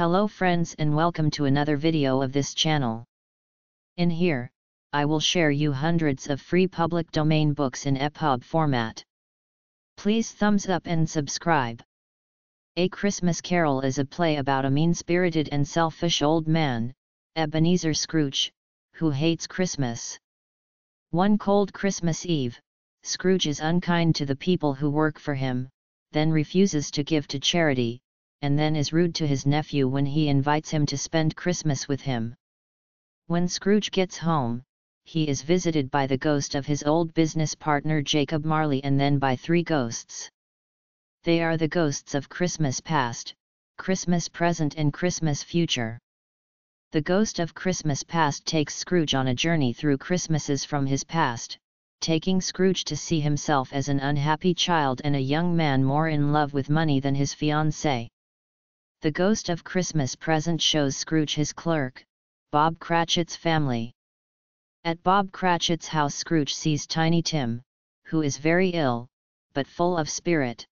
Hello friends and welcome to another video of this channel. In here, I will share you hundreds of free public domain books in EPUB format. Please thumbs up and subscribe. A Christmas Carol is a play about a mean-spirited and selfish old man, Ebenezer Scrooge, who hates Christmas. One cold Christmas Eve, Scrooge is unkind to the people who work for him, then refuses to give to charity, and then is rude to his nephew when he invites him to spend Christmas with him. When Scrooge gets home, he is visited by the ghost of his old business partner Jacob Marley and then by three ghosts. They are the ghosts of Christmas past, Christmas present and Christmas future. The ghost of Christmas past takes Scrooge on a journey through Christmases from his past, taking Scrooge to see himself as an unhappy child and a young man more in love with money than his fiancée. The Ghost of Christmas Present shows Scrooge his clerk, Bob Cratchit's family. At Bob Cratchit's house Scrooge sees Tiny Tim, who is very ill, but full of spirit.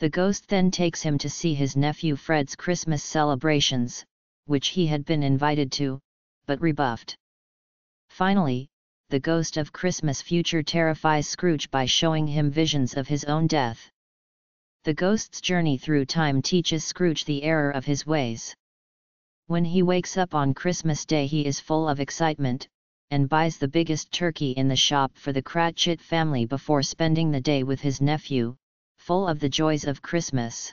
The ghost then takes him to see his nephew Fred's Christmas celebrations, which he had been invited to, but rebuffed. Finally, the ghost of Christmas future terrifies Scrooge by showing him visions of his own death. The ghost's journey through time teaches Scrooge the error of his ways. When he wakes up on Christmas Day he is full of excitement, and buys the biggest turkey in the shop for the Cratchit family before spending the day with his nephew, full of the joys of Christmas.